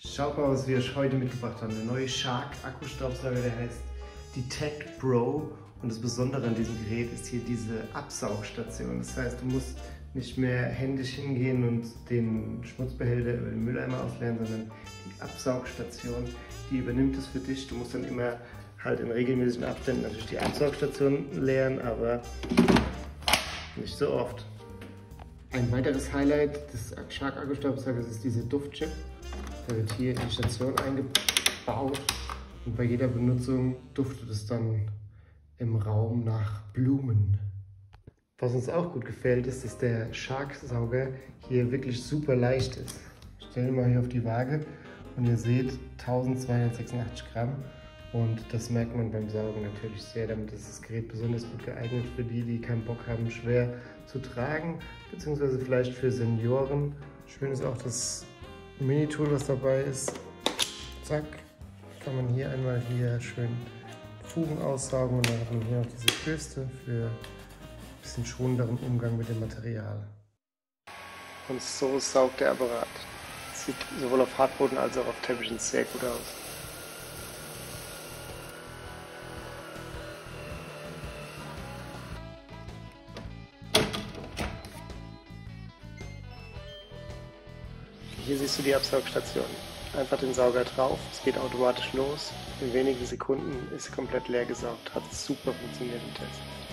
Schaut mal, was wir euch heute mitgebracht haben. Der neue Shark Akkustaubsauger, der heißt Detect Pro. Und das Besondere an diesem Gerät ist hier diese Absaugstation. Das heißt, du musst nicht mehr händisch hingehen und den Schmutzbehälter über den Mülleimer ausleeren, sondern die Absaugstation, die übernimmt es für dich. Du musst dann immer halt in regelmäßigen Abständen natürlich die Absaugstation leeren, aber nicht so oft. Ein weiteres Highlight des Shark Akkustaubsaugers ist dieser Duftchip. Wird hier in die Station eingebaut und bei jeder Benutzung duftet es dann im Raum nach Blumen. Was uns auch gut gefällt, ist, dass der Shark-Sauger hier wirklich super leicht ist. Ich stelle mal hier auf die Waage und ihr seht 1286 Gramm und das merkt man beim Saugen natürlich sehr. Damit ist das Gerät besonders gut geeignet für die, die keinen Bock haben, schwer zu tragen, beziehungsweise vielleicht für Senioren. Schön ist auch das Mini-Tool, was dabei ist. Zack, kann man hier einmal hier schön Fugen aussaugen und dann hat man hier noch diese Bürste für ein bisschen schonenderen Umgang mit dem Material. Und so saugt der Apparat. Sieht sowohl auf Hartboden als auch auf Teppichen sehr gut aus. Hier siehst du die Absaugstation. Einfach den Sauger drauf, es geht automatisch los. In wenigen Sekunden ist komplett leer gesaugt. Hat super funktioniert im Test.